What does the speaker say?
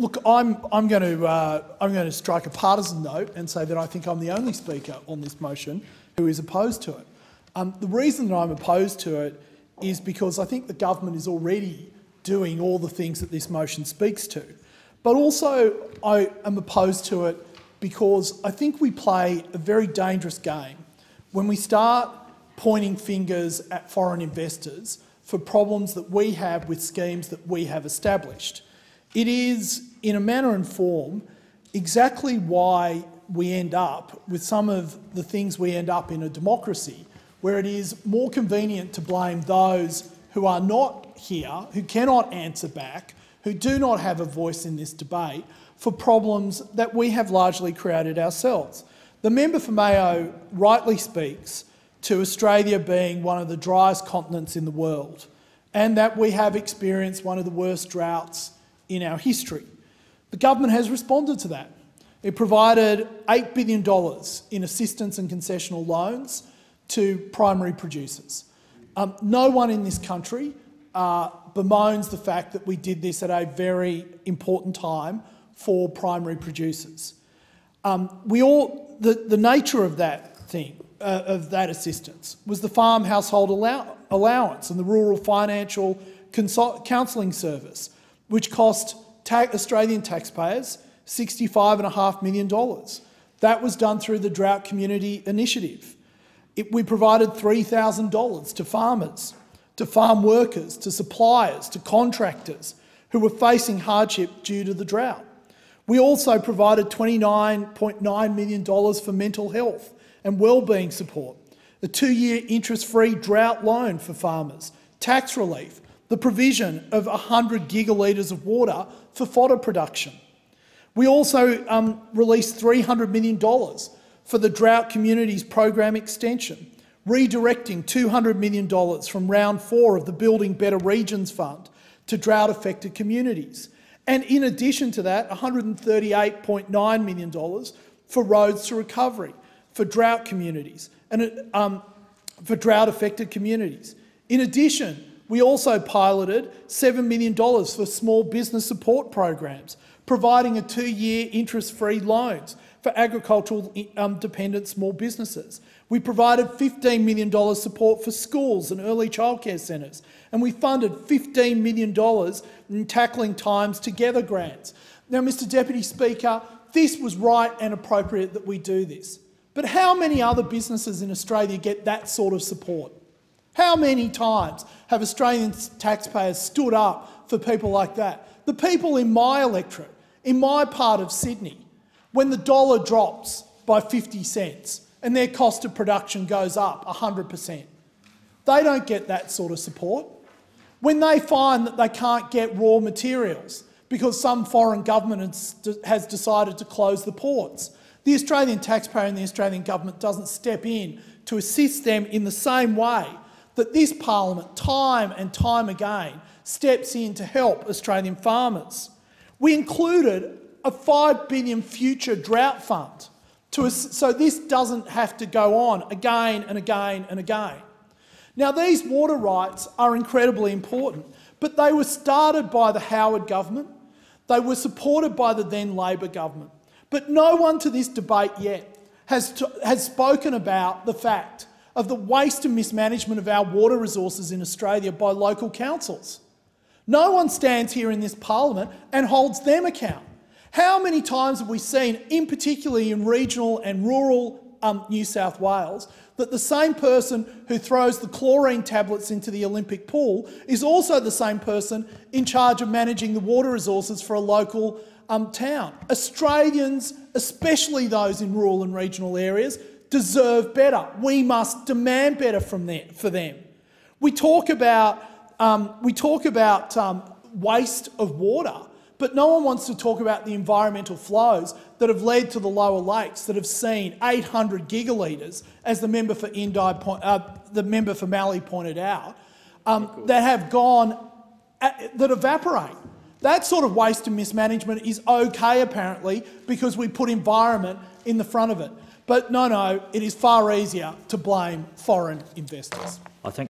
Look, I'm, I'm, going to, uh, I'm going to strike a partisan note and say that I think I'm the only speaker on this motion who is opposed to it. Um, the reason that I'm opposed to it is because I think the government is already doing all the things that this motion speaks to. But also, I am opposed to it because I think we play a very dangerous game when we start pointing fingers at foreign investors for problems that we have with schemes that we have established. It is, in a manner and form, exactly why we end up with some of the things we end up in a democracy, where it is more convenient to blame those who are not here, who cannot answer back, who do not have a voice in this debate, for problems that we have largely created ourselves. The member for Mayo rightly speaks to Australia being one of the driest continents in the world and that we have experienced one of the worst droughts in our history. The government has responded to that. It provided $8 billion in assistance and concessional loans to primary producers. Um, no one in this country uh, bemoans the fact that we did this at a very important time for primary producers. Um, we all, the, the nature of that thing, uh, of that assistance, was the farm household allow allowance and the rural financial counselling service, which cost Australian taxpayers $65.5 million. That was done through the Drought Community Initiative. It, we provided $3,000 to farmers, to farm workers, to suppliers, to contractors who were facing hardship due to the drought. We also provided $29.9 million for mental health and wellbeing support, a two-year interest-free drought loan for farmers, tax relief, the provision of 100 gigalitres of water for fodder production. We also um, released $300 million for the Drought Communities Program extension, redirecting $200 million from round four of the Building Better Regions Fund to drought affected communities. And in addition to that, $138.9 million for roads to recovery, for drought communities, and um, for drought affected communities. In addition, we also piloted $7 million for small business support programs, providing a two-year interest-free loans for agricultural um, dependent small businesses. We provided $15 million support for schools and early childcare centres, and we funded $15 million in Tackling Times Together grants. Now, Mr Deputy Speaker, this was right and appropriate that we do this. But how many other businesses in Australia get that sort of support? How many times have Australian taxpayers stood up for people like that? The people in my electorate, in my part of Sydney, when the dollar drops by 50 cents and their cost of production goes up 100%, they don't get that sort of support. When they find that they can't get raw materials because some foreign government has decided to close the ports, the Australian taxpayer and the Australian government doesn't step in to assist them in the same way that this parliament, time and time again, steps in to help Australian farmers. We included a 5 billion future drought fund to, so this doesn't have to go on again and again and again. Now, these water rights are incredibly important, but they were started by the Howard government. They were supported by the then Labor government. But no one to this debate yet has, to, has spoken about the fact of the waste and mismanagement of our water resources in Australia by local councils. No one stands here in this parliament and holds them account. How many times have we seen, in particularly in regional and rural um, New South Wales, that the same person who throws the chlorine tablets into the Olympic pool is also the same person in charge of managing the water resources for a local um, town. Australians, especially those in rural and regional areas, deserve better. We must demand better from them, for them. We talk about, um, we talk about um, waste of water, but no one wants to talk about the environmental flows that have led to the lower lakes that have seen 800 gigalitres, as the member for Indi, uh, the member for Mallee pointed out, um, that have gone, at, uh, that evaporate. That sort of waste and mismanagement is okay, apparently, because we put environment in the front of it. But no, no, it is far easier to blame foreign investors. I think